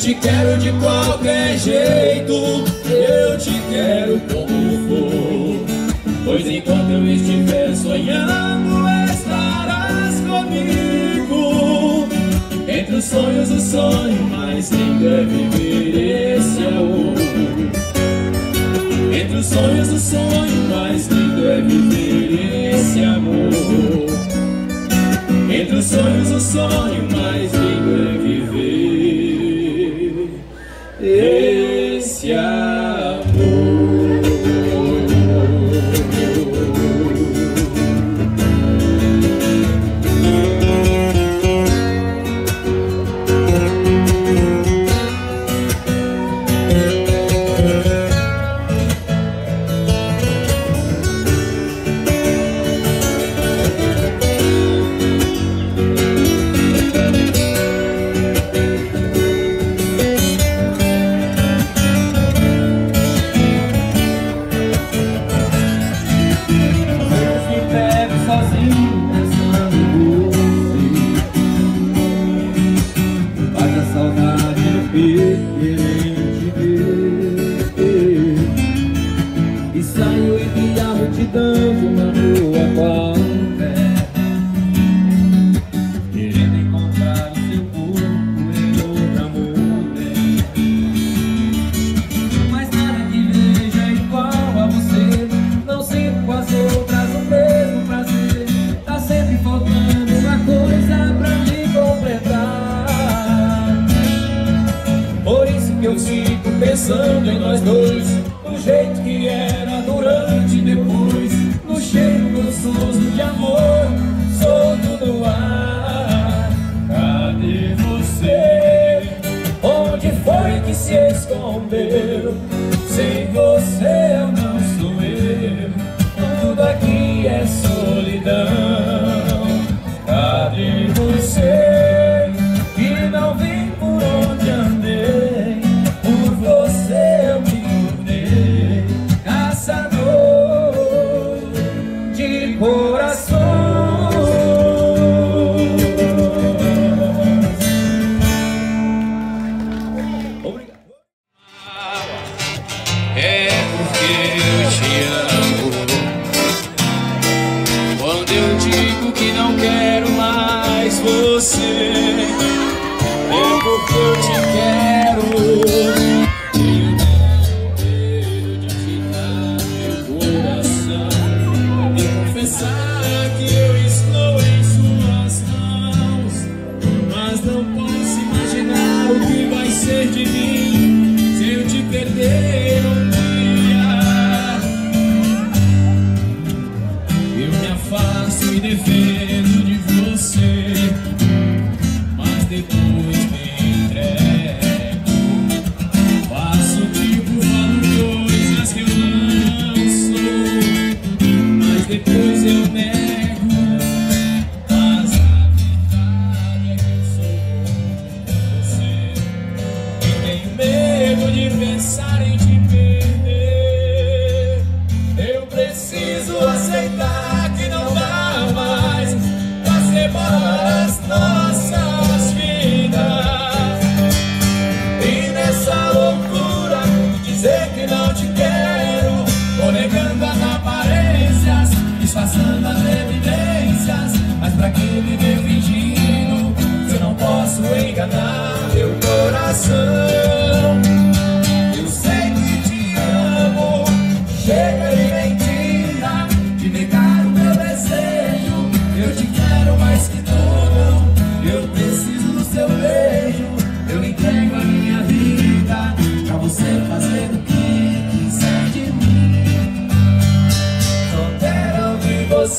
te quero de qualquer jeito, eu te quero como for. Pois enquanto eu estiver sonhando, estarás comigo. Entre os sonhos, o sonho mais lindo é viver esse amor. Entre os sonhos, o sonho mais lindo é viver esse amor. Entre os sonhos, o sonho mais lindo é viver God. na tua paz. Isaac.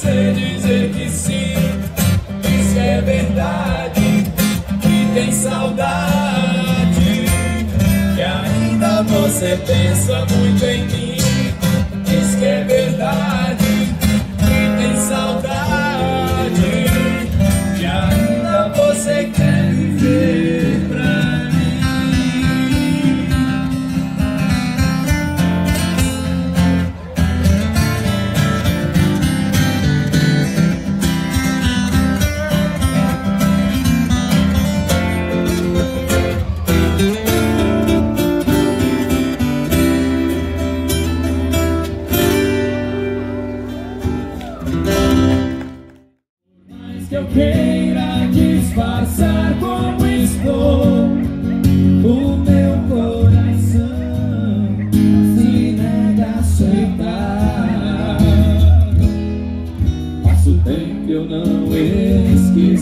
você dizer que sim, isso é verdade, que tem saudade, que ainda você pensa muito em mim, diz que é verdade.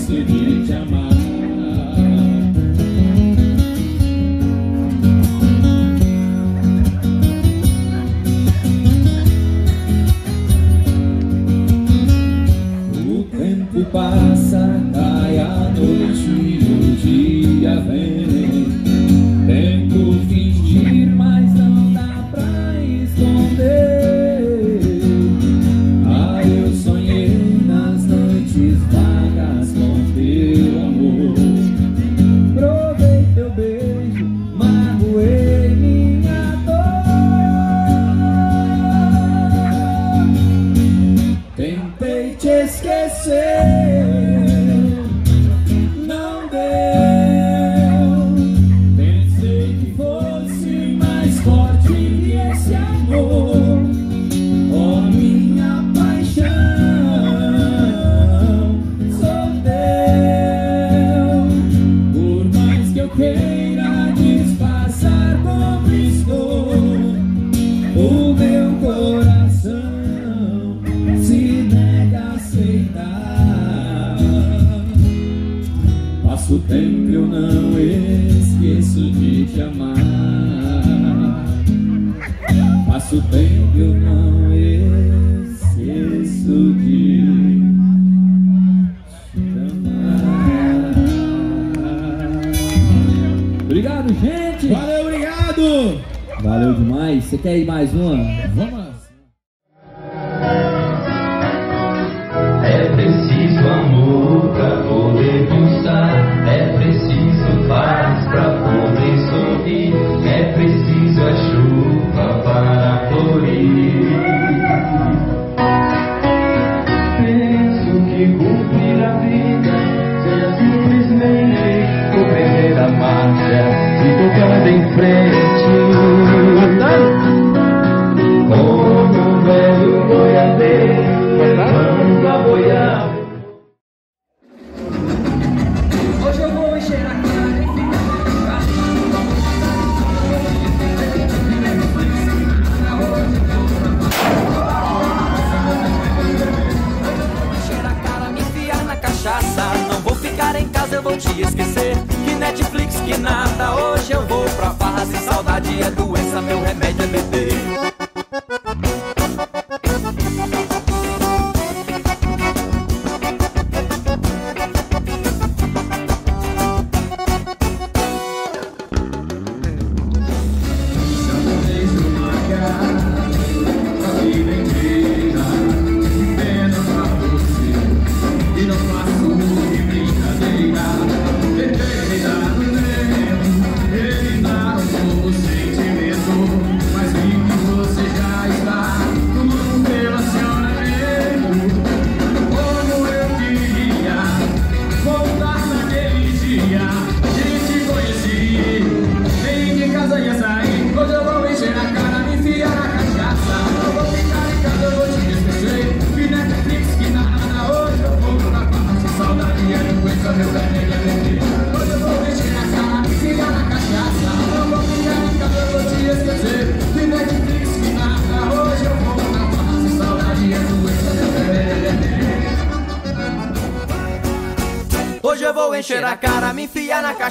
city. Quer ir mais uma?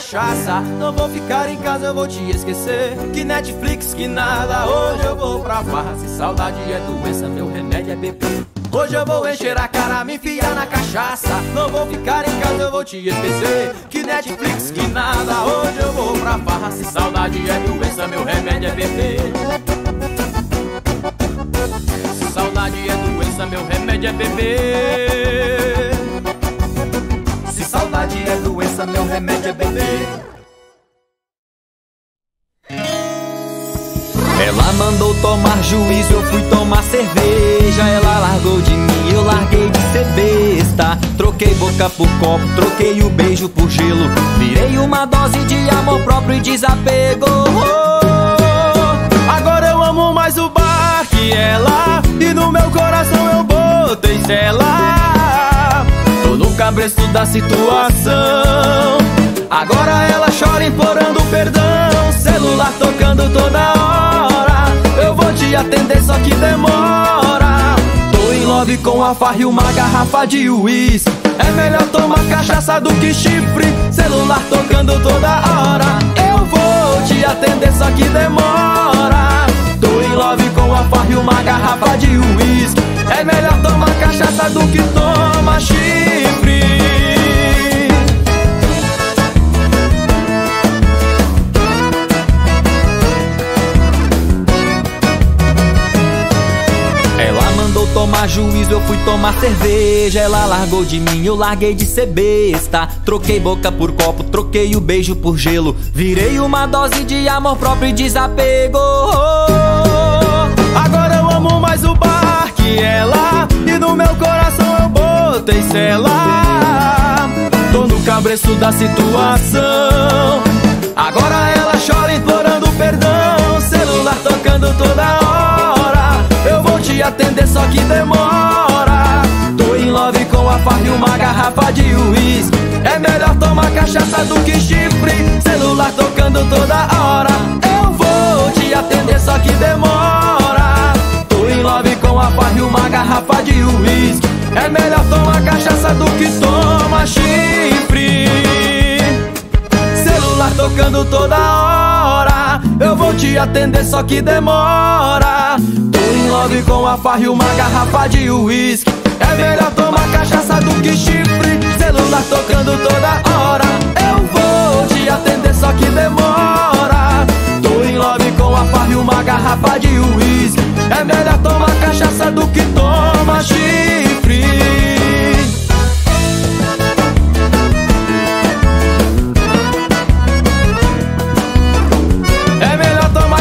cachaça. Não vou ficar em casa, eu vou te esquecer. Que Netflix, que nada, hoje eu vou pra farra. Se saudade é doença, meu remédio é beber. Hoje eu vou encher a cara, me enfiar na cachaça. Não vou ficar em casa, eu vou te esquecer. Que Netflix, que nada, hoje eu vou pra farra. Se saudade é doença, meu remédio é beber. Se saudade é doença, meu remédio é beber. Se saudade é doença meu remédio é beber. Ela mandou tomar juízo, eu fui tomar cerveja. Ela largou de mim, eu larguei de ser besta. Troquei boca por copo, troquei o beijo por gelo. Virei uma dose de amor próprio e desapego. Agora eu amo mais o bar que ela. E no meu coração eu botei cela. Tô no cabresto da situação. Toda hora. Eu vou te atender, só que demora. Tô em love com a farra e uma garrafa de uísque. É melhor tomar cachaça do que chifre. Celular tocando toda hora. Eu vou te atender, só que demora. Tô em love com a farra e uma garrafa de uísque. É melhor tomar cachaça do que tomar chifre. Tomar juízo, eu fui tomar cerveja. Ela largou de mim, eu larguei de ser besta. Troquei boca por copo, troquei o beijo por gelo. Virei uma dose de amor próprio e desapego. Agora eu amo mais o bar que ela. E no meu coração eu botei cela. Tô no cabreço da situação. Agora ela chora implorando perdão. Celular tocando toda hora te atender, só que demora. Tô em love com a farra e uma garrafa de uísque. É melhor tomar cachaça do que chifre. Celular tocando toda hora. Eu vou te atender, só que demora. Tô em love com a farra e uma garrafa de uísque. É melhor tomar cachaça do que tomar chifre. Celular tocando toda hora. Eu vou te atender, só que demora em love com a farra e uma garrafa de uísque. É melhor tomar cachaça do que chifre Celular tocando toda hora. Eu vou te atender só que demora. Tô em love com a farra e uma garrafa de uísque. É melhor tomar cachaça do que tomar chifre.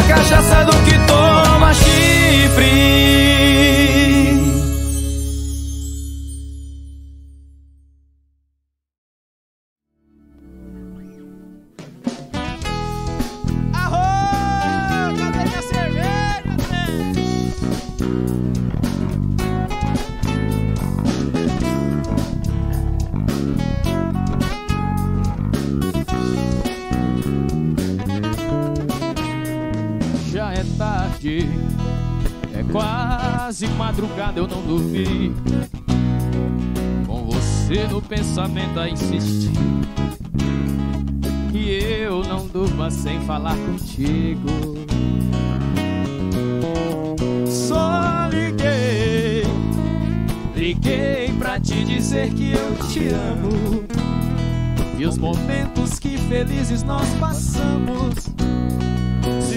Cachaça do que toma quase madrugada, eu não dormi. Com você no pensamento a insistir. E eu não durma sem falar contigo. Só liguei, liguei pra te dizer que eu te amo. E os momentos que felizes nós passamos.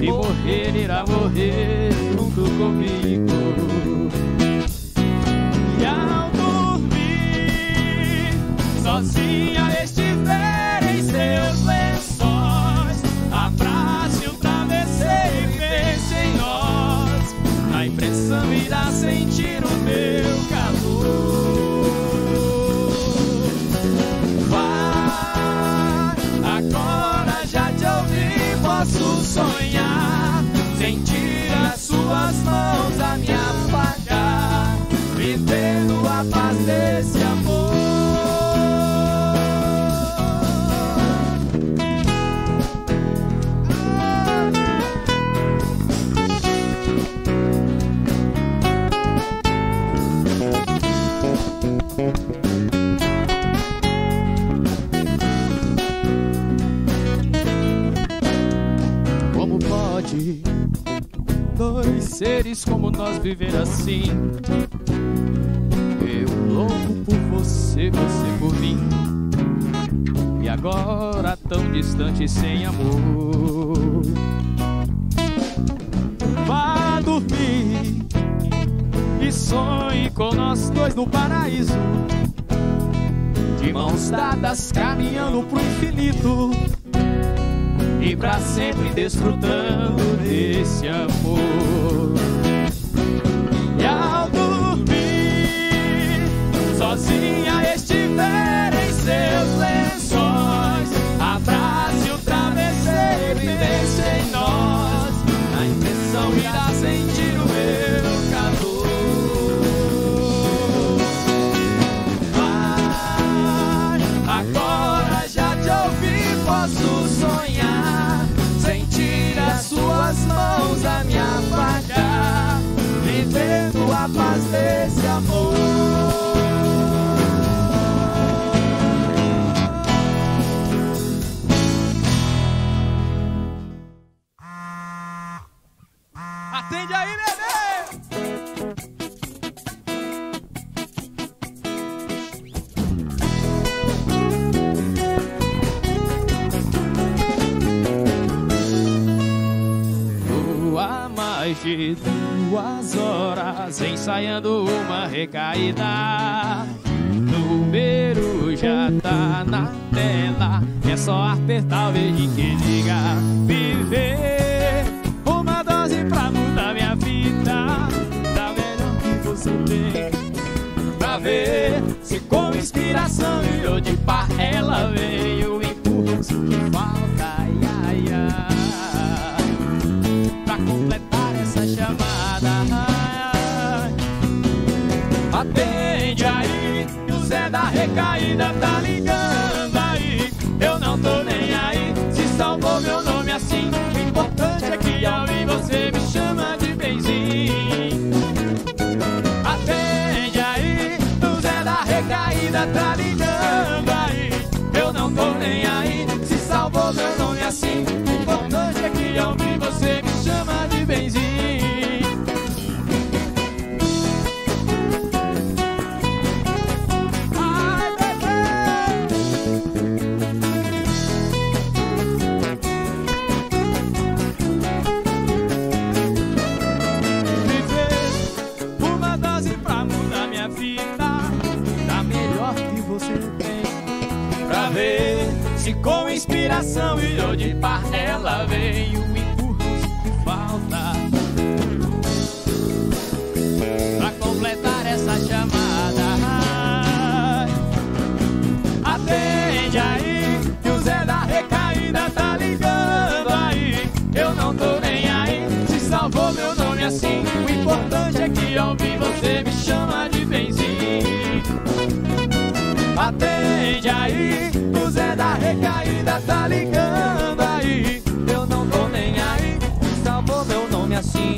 Se morrer, irá morrer junto comigo. E ao dormir, sozinha como nós viver assim? Eu louco por você, você por mim. E agora tão distante sem amor. Vá dormir e sonhe com nós dois no paraíso. De mãos dadas caminhando pro infinito e pra sempre desfrutando desse amor. sozinha estiver em seus lençóis, abrace o travesseiro e deixe em nós. Na intenção irá sentir o meu calor. Vai, agora já te ouvi, posso sonhar, sentir as suas mãos a me afagar, vivendo a paz desse amor. De duas horas ensaiando uma recaída. Número já tá na tela, é só apertar o verde que liga. Viver uma dose pra mudar minha vida, da melhor que você tem. Pra ver se com inspiração e de par ela veio empurra o que falta, Zé da recaída tá ligando aí. Eu não tô nem aí, se salvou meu nome assim. O importante é que ao ouvir você me chama de benzinho. Atende aí, o Zé da recaída tá ligando aí. Eu não tô nem aí, se salvou meu nome assim. Inspiração e eu de par ela veio Empurros que falta Pra completar essa chamada Atende aí, que o Zé da recaída tá ligando aí. Eu não tô nem aí, se salvou meu nome assim. O importante é que ao ouvir você recaída tá ligando aí. Eu não tô nem aí, salvou meu nome assim.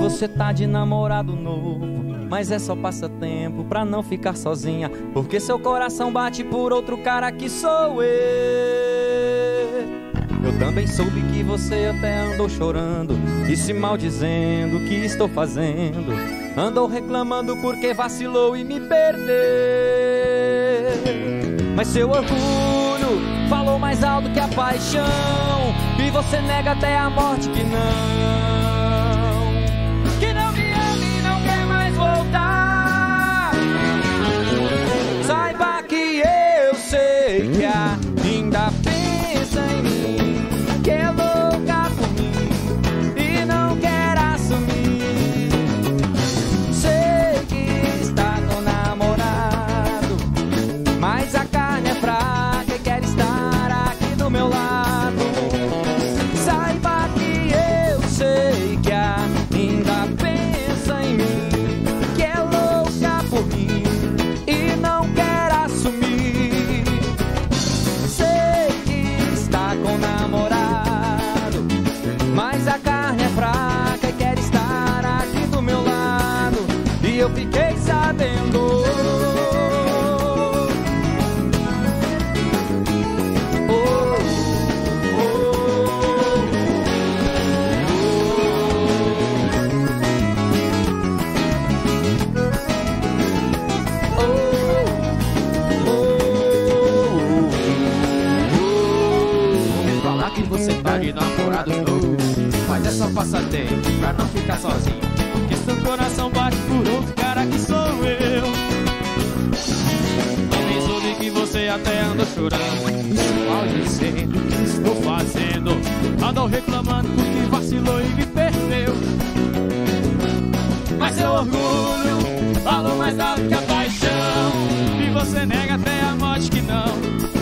Você tá de namorado novo. Mas é só passatempo pra não ficar sozinha. Porque seu coração bate por outro cara que sou eu. Eu também soube que você até andou chorando e se maldizendo o que estou fazendo. Andou reclamando porque vacilou e me perdeu. Mas seu orgulho falou mais alto que a paixão. E você nega até a morte que não. Só passatempo pra não ficar sozinho. Que seu coração bate por outro cara que sou eu. Também soube que você até andou chorando. Se maldizendo o que estou fazendo Andou reclamando porque vacilou e me perdeu. Mas seu orgulho falou mais alto que a paixão. E você nega até a morte que não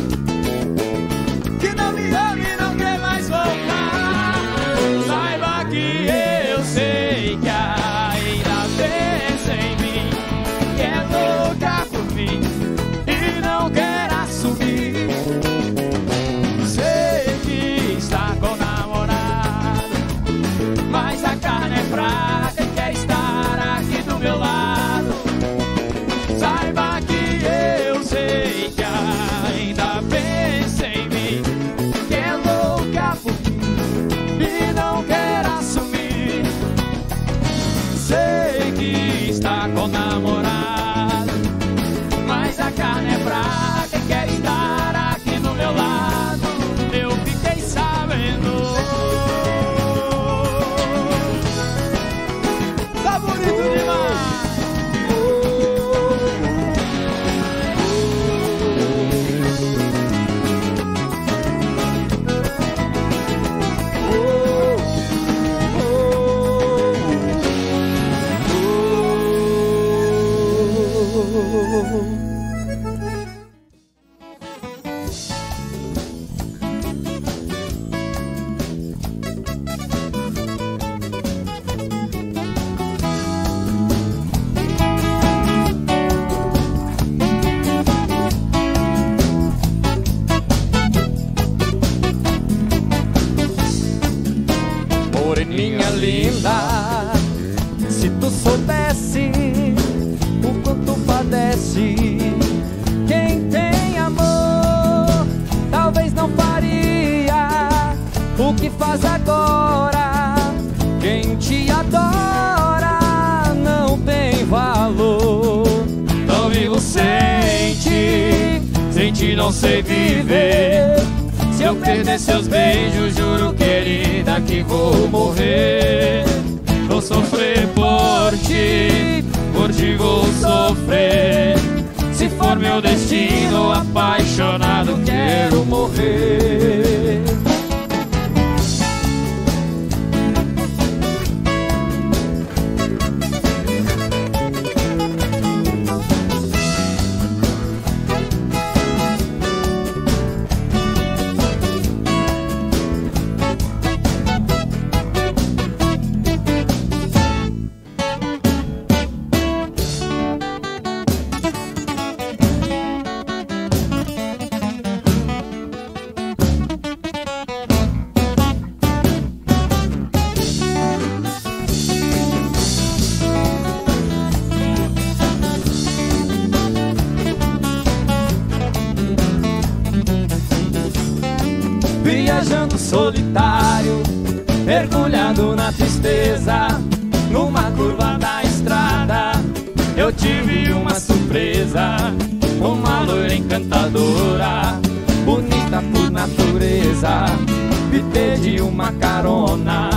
uma carona,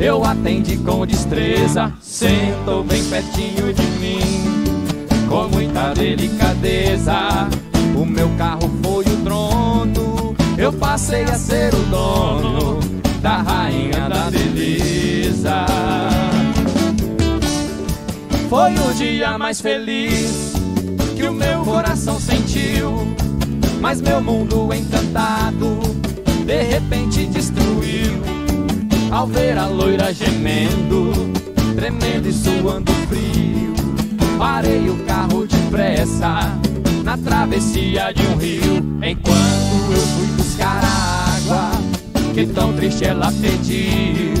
eu atendi com destreza, sentou bem pertinho de mim, com muita delicadeza, o meu carro foi o trono, eu passei a ser o dono da rainha da beleza. Foi o dia mais feliz que o meu coração sentiu, mas meu mundo encantado de repente destruiu. Ao ver a loira gemendo, tremendo e suando frio, parei o carro depressa na travessia de um rio. Enquanto eu fui buscar a água, que tão triste ela pediu.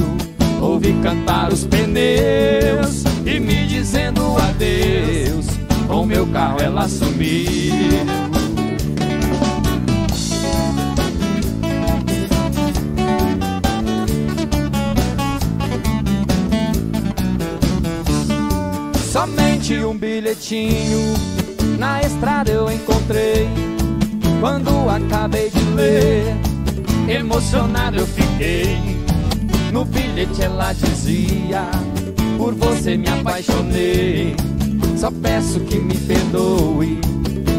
Ouvi cantar os pneus e me dizendo adeus. Com meu carro ela sumiu. Somente um bilhetinho na estrada eu encontrei. Quando acabei de ler, emocionado eu fiquei. No bilhete ela dizia: Por você me apaixonei. Só peço que me perdoe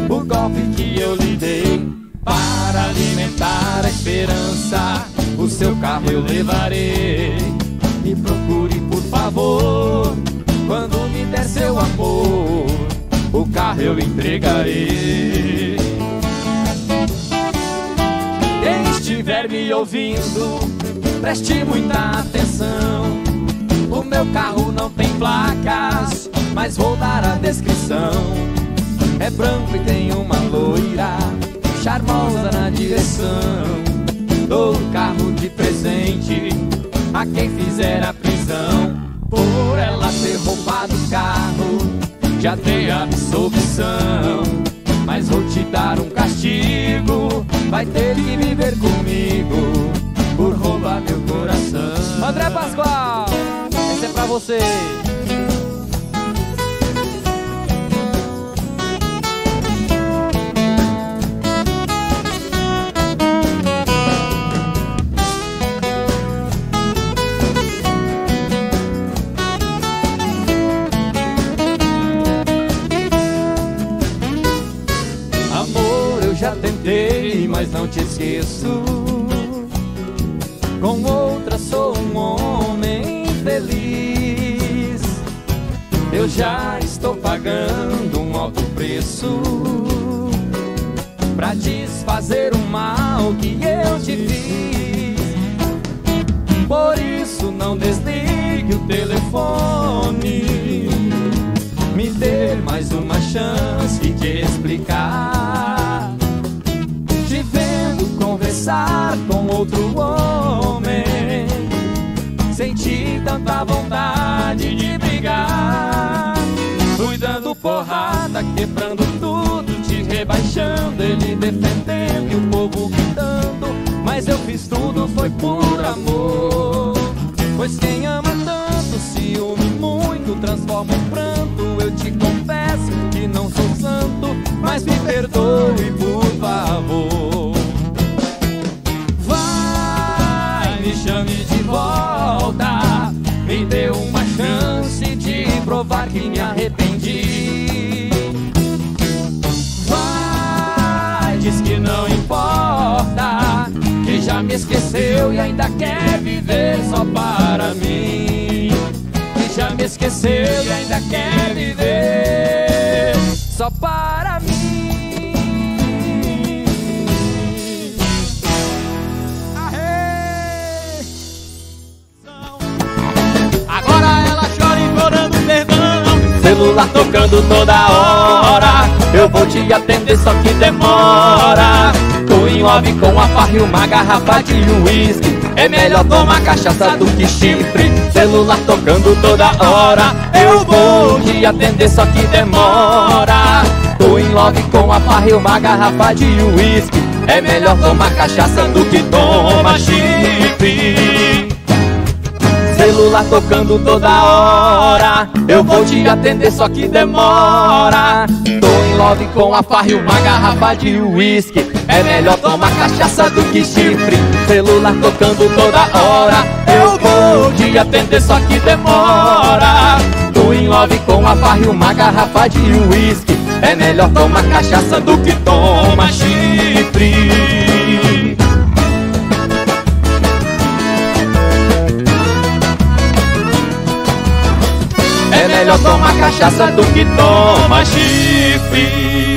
o golpe que eu lhe dei. Para alimentar a esperança, o seu carro eu levarei. Me procure, por favor, der seu amor, o carro eu entregarei. Quem estiver me ouvindo, preste muita atenção. O meu carro não tem placas, mas vou dar a descrição. É branco e tem uma loira, charmosa na direção. Dou o carro de presente a quem fizer a ter roubado o carro, já tem absolvição. Mas vou te dar um castigo, vai ter que viver comigo por roubar meu coração. André Pascoal, essa é pra você. Com outra sou um homem feliz. Eu já estou pagando um alto preço pra desfazer o mal que eu te fiz. Por isso não desligue o telefone. Me dê mais uma chance de explicar com outro homem. Senti tanta vontade de brigar. Fui dando porrada, quebrando tudo, te rebaixando, ele defendendo e o povo gritando. Mas eu fiz tudo, foi por amor. Pois quem ama tanto, ciúme muito, transforma em pranto. Eu te confesso que não sou santo, mas me perdoe, por esqueceu e ainda quer viver só para mim. Que já me esqueceu e ainda quer viver só para mim. celular tocando toda hora. Eu vou te atender, só que demora. Em love com a farra e uma garrafa de uísque. É melhor tomar cachaça do que chifre. Celular tocando toda hora. Eu vou te atender, só que demora. Tô em love com a farra e uma garrafa de uísque. É melhor tomar cachaça do que tomar chifre celular tocando toda hora. Eu vou te atender, só que demora. Tô em love com a farra e uma garrafa de uísque. É melhor tomar cachaça do que chifre. Celular tocando toda hora. Eu vou te atender, só que demora. Tô em love com a farra e uma garrafa de uísque. É melhor tomar cachaça do que tomar chifre. É melhor tomar cachaça do que toma chifre.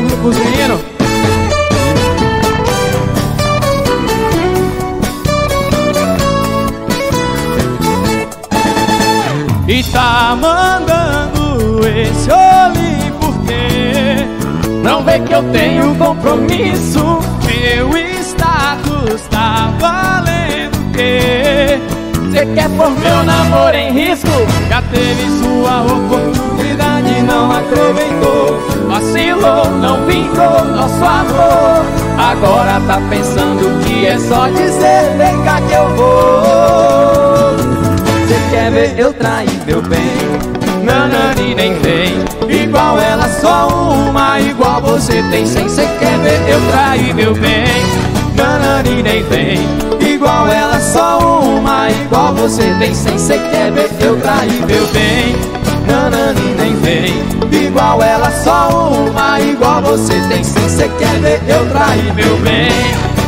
Do Grupo. E tá mandando esse olho não vê que eu tenho compromisso Meu status tá valendo o quê? Cê quer pôr meu namoro em risco? Já teve sua oportunidade, não aproveitou Vacilou, não vingou nosso amor. Agora tá pensando que é só dizer Vem cá que eu vou. Cê quer ver eu trair meu bem? Nanani nem vem. Igual ela só uma Igual você tem. Sem Cê quer ver eu trair meu bem? Nanani nem vem. Igual ela só uma Igual você tem. Sem Cê quer ver eu trair meu bem? Nanani vem. Igual ela só uma Igual você tem. Sem Cê quer ver eu trair meu bem.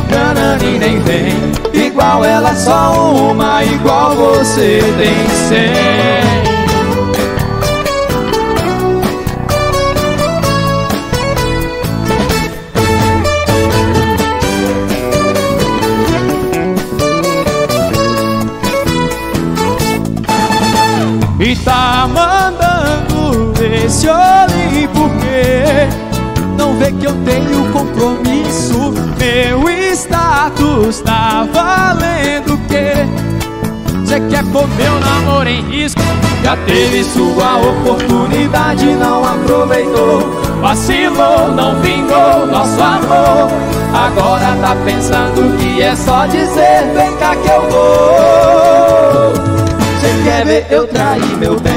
Nanani nem vem. Igual ela só uma Igual você tem. Sem status tá valendo o quê? Você quer pôr meu namoro em risco? Já teve sua oportunidade, não aproveitou Vacilou, não vingou nosso amor Agora tá pensando que é só dizer Vem cá que eu vou Você quer ver eu trair meu bem?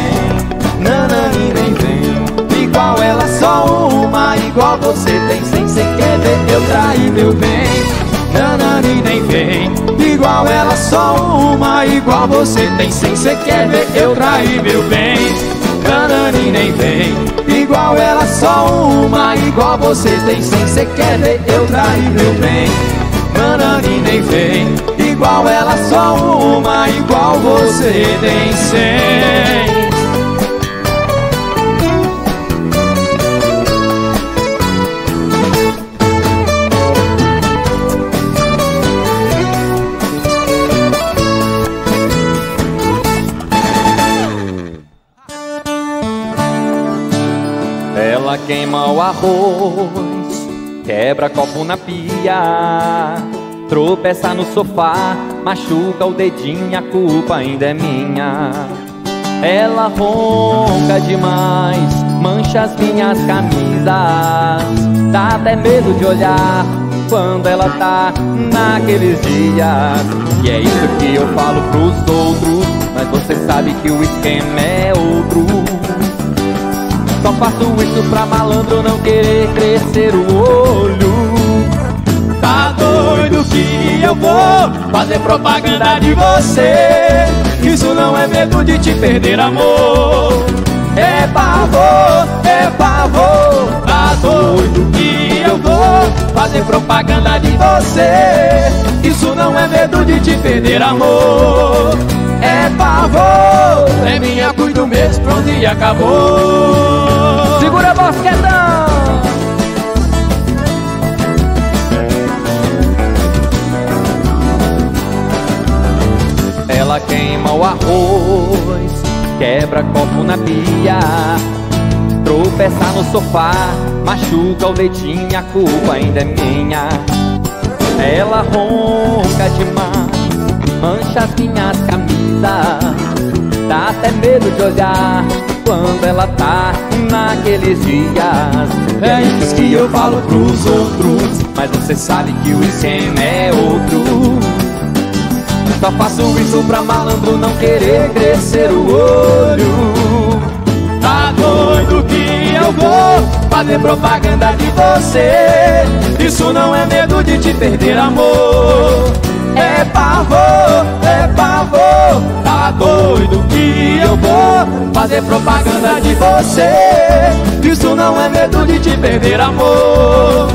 Nanani nem vem Igual ela só uma Igual você tem sem Você quer ver eu trair meu bem? Nanani nem vem. Igual ela só uma Igual você tem. Sem Você quer ver eu trair meu bem? Nanani nem vem. Igual ela só uma Igual você tem. Sem Você quer ver eu trair meu bem? Nanani nem vem. Igual ela só uma Igual você tem. Sem Queima o arroz, quebra copo na pia, tropeça no sofá, machuca o dedinho, a culpa ainda é minha. Ela ronca demais, mancha as minhas camisas, dá até medo de olhar quando ela tá naqueles dias. E é isso que eu falo pros outros, mas você sabe que o esquema é outro. Só faço isso pra malandro não querer crescer o olho. Tá doido que eu vou fazer propaganda de você? Isso não é medo de te perder amor. É pavor, é pavor. Tá doido que eu vou fazer propaganda de você? Isso não é medo de te perder amor É pavor, é minha cuido mesmo, pronto e acabou Segura basquetão! Ela queima o arroz, quebra copo na pia, tropeça no sofá, machuca o dedinho, a culpa ainda é minha. Ela ronca demais, mancha as minhas camisas, dá até medo de olhar quando ela tá naqueles dias. É isso que eu falo pros outros Mas você sabe que o esquema é outro. Só faço isso pra malandro não querer crescer o olho Tá doido que eu vou fazer propaganda de você Isso não é medo de te perder amor É pavor, é pavor Tá doido que eu vou fazer propaganda de você Isso não é medo de te perder amor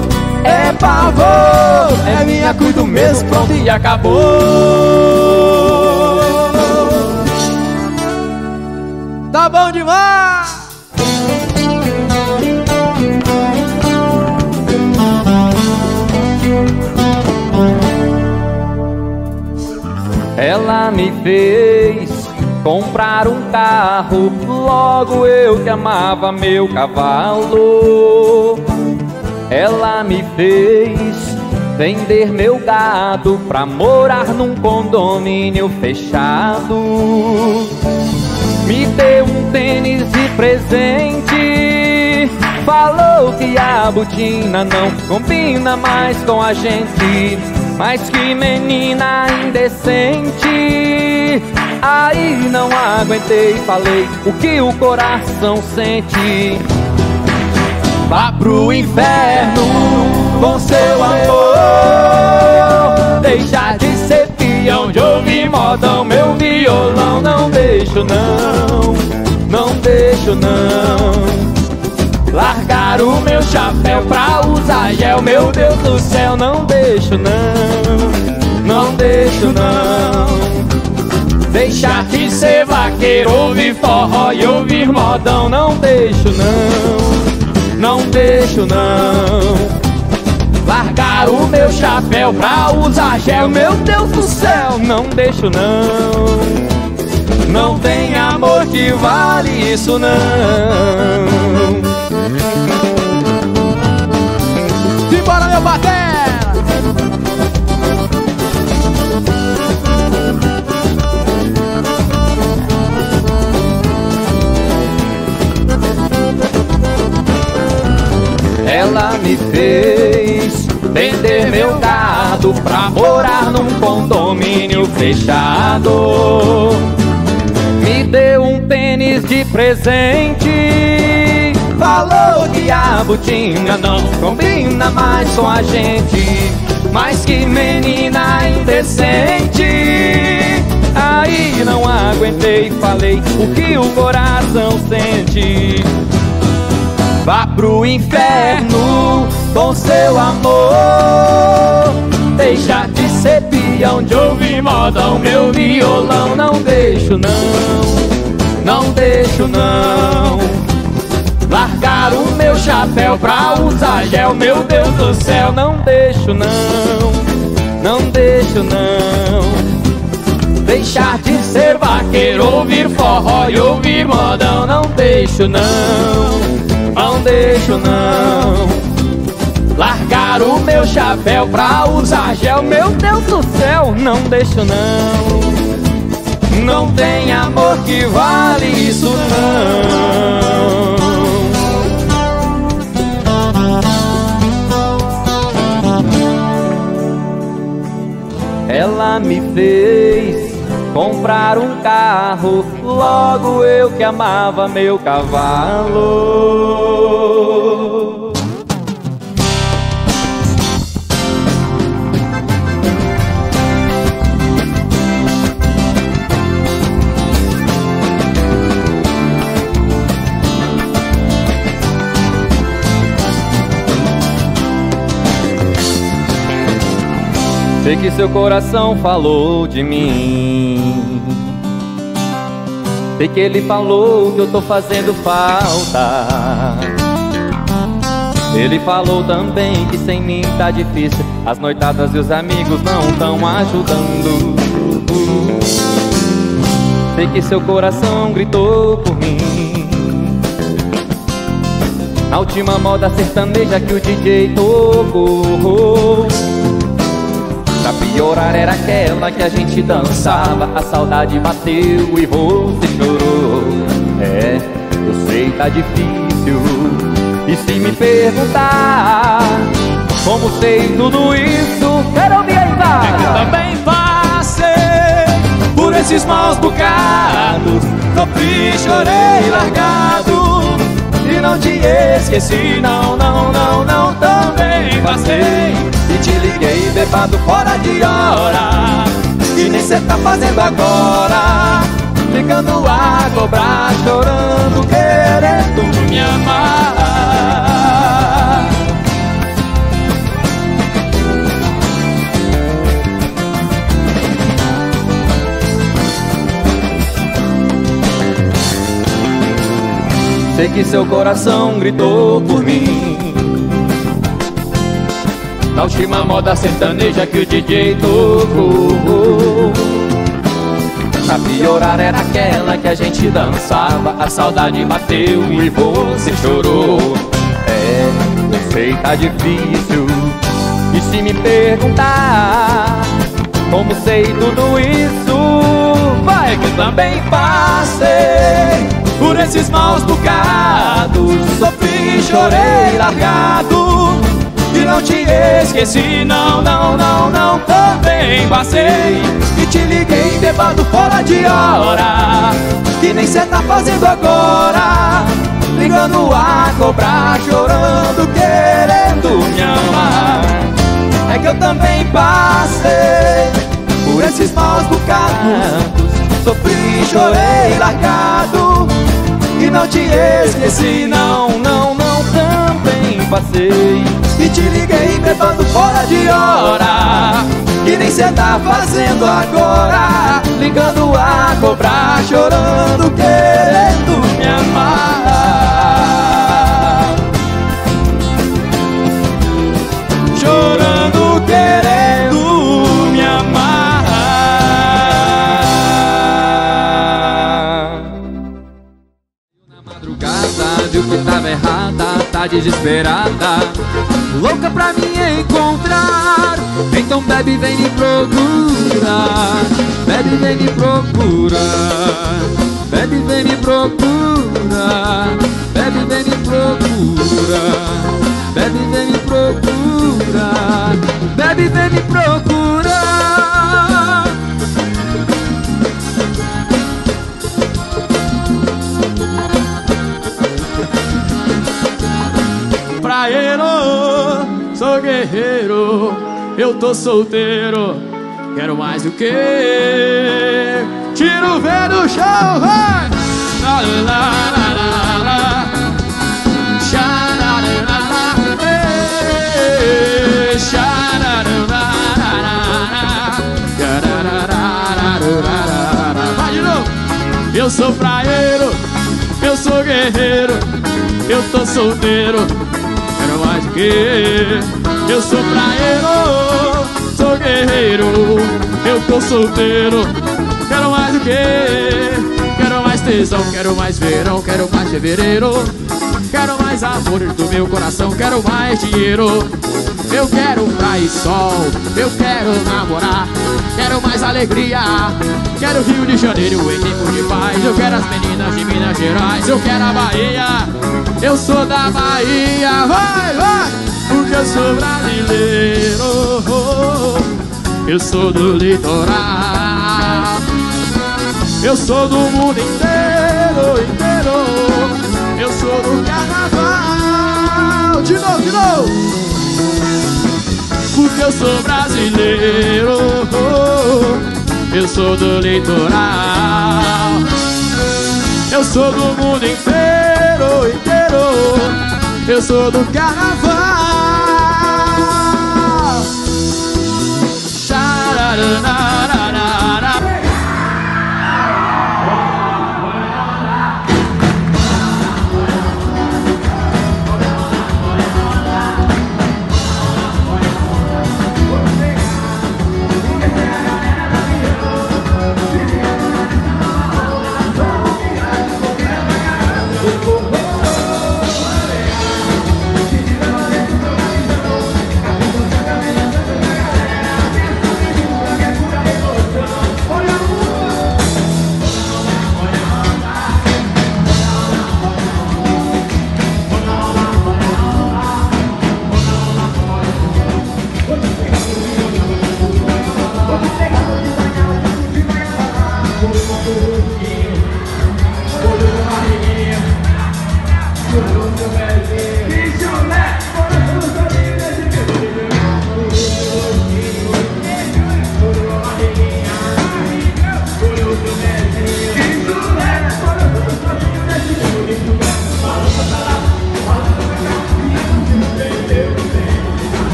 é pavor, é minha cuido mesmo, pronto e acabou. Tá bom demais! Ela me fez comprar um carro, logo eu que amava meu cavalo. Ela me fez vender meu gado pra morar num condomínio fechado. Me deu um tênis de presente. Falou que a botina não combina mais com a gente. Mas que menina indecente. Aí não aguentei, falei o que o coração sente. Vá pro inferno com seu amor Deixa de ser peão de ouvir modão Meu violão não deixo não, não deixo não Largar o meu chapéu pra usar gel Meu Deus do céu, não deixo não, não deixo não. Deixar de ser vaqueiro, ouvir forró e ouvir modão Não deixo não, não deixo não. Largar o meu chapéu pra usar gel Meu Deus do céu, não deixo não. Não tem amor que vale isso não Simbora, meu batera! Ela me fez vender meu gado pra morar num condomínio fechado. Me deu um tênis de presente Falou que a botinha não combina mais com a gente. Mas que menina indecente. Aí não aguentei, falei o que o coração sente. Vá pro inferno com seu amor. Deixa de ser peão de ouvir modão. Meu violão não deixo não, não deixo não. Largar o meu chapéu pra usar gel, meu Deus do céu, não deixo não, não deixo não. Deixar de ser vaqueiro, ouvir forró e ouvir modão, não deixo não, não deixo não. Largar o meu chapéu pra usar gel, meu Deus do céu, não deixo não. Não tem amor que vale isso não. Ela me fez comprar um carro, logo eu que amava meu cavalo. Sei que seu coração falou de mim. Sei que ele falou que eu tô fazendo falta. Ele falou também que sem mim tá difícil. As noitadas e os amigos não tão ajudando. Sei que seu coração gritou por mim. A última moda sertaneja que o DJ tocou. Pra piorar era aquela que a gente dançava. A saudade bateu e você chorou. É, eu sei tá difícil. E se me perguntar Como sei tudo isso Quero vai! É que também passei Por esses maus bocados. Sofri, chorei largado. E não te esqueci Não, não, não, não Também passei liguei bebado fora de hora. E nem cê tá fazendo agora. Ligando a cobrar, chorando, querendo me amar. Sei que seu coração gritou por mim na última moda sertaneja que o DJ tocou. Pra piorar era aquela que a gente dançava. A saudade bateu e você chorou. É, eu sei tá difícil E se me perguntar. Como sei tudo isso? Vai que também passei Por esses maus bocados. Sofri, chorei, largado não te esqueci, não, não, não, não Também passei. E te liguei bebado fora de hora Que nem cê tá fazendo agora. Ligando a cobrar, chorando, querendo me amar. É que eu também passei por esses maus bocados. Sofri, chorei, largado. E não te esqueci, não, não, não Também passei. E te liguei bebando fora de hora Que nem cê tá fazendo agora. Ligando a cobrar, chorando, querendo me amar viu que tava errada, tá desesperada louca pra me encontrar. Então bebe, vem me procurar. Bebe, vem me procurar. Bebe, vem me procurar. Bebe, vem me procurar. Bebe, vem me procurar. sabe, vem me procurar guerreiro, eu tô solteiro, quero mais o que? Tira o V do chão, vai! La, la. Vai de novo! Eu sou praeiro, eu sou guerreiro, eu tô solteiro, quero mais que? Eu sou praeiro, sou guerreiro, eu tô solteiro, quero mais o que? Quero mais tesão, quero mais verão, quero mais fevereiro, quero mais amor do meu coração, quero mais dinheiro. Eu quero praia e sol, eu quero namorar, quero mais alegria, quero Rio de Janeiro em tempo de paz, eu quero as meninas de Minas Gerais, eu quero a Bahia, eu sou da Bahia, vai, vai, porque eu sou brasileiro, eu sou do litoral, eu sou do mundo inteiro, inteiro, eu sou do carnaval, de novo, de novo porque eu sou brasileiro. Eu sou do litoral. Eu sou do mundo inteiro, inteiro. Eu sou do carnaval. na na na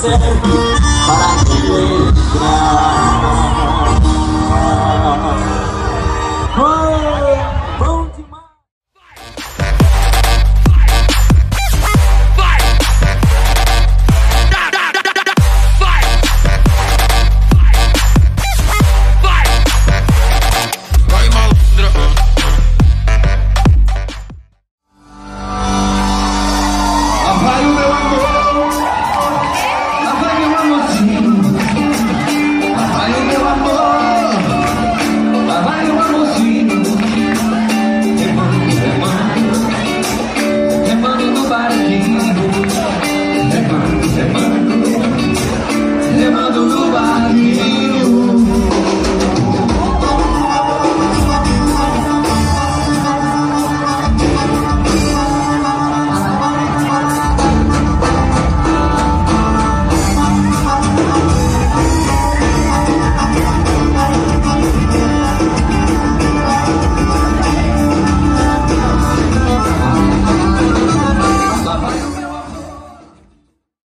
gente